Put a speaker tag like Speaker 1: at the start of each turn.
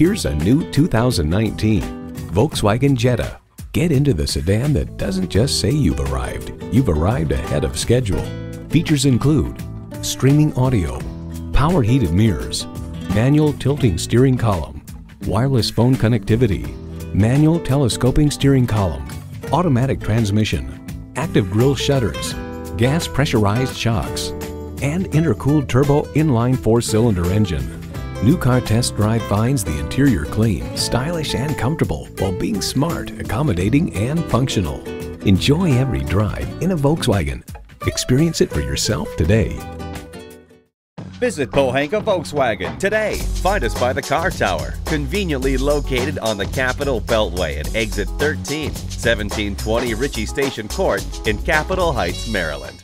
Speaker 1: Here's a new 2019 Volkswagen Jetta. Get into the sedan that doesn't just say you've arrived, you've arrived ahead of schedule. Features include streaming audio, power heated mirrors, manual tilting steering column, wireless phone connectivity, manual telescoping steering column, automatic transmission, active grille shutters, gas pressurized shocks, and intercooled turbo inline four-cylinder engine. New Car Test Drive finds the interior clean, stylish, and comfortable while being smart, accommodating, and functional. Enjoy every drive in a Volkswagen. Experience it for yourself today.
Speaker 2: Visit Pohanka Volkswagen today. Find us by the car tower, conveniently located on the Capitol Beltway at exit 13, 1720 Ritchie Station Court in Capitol Heights, Maryland.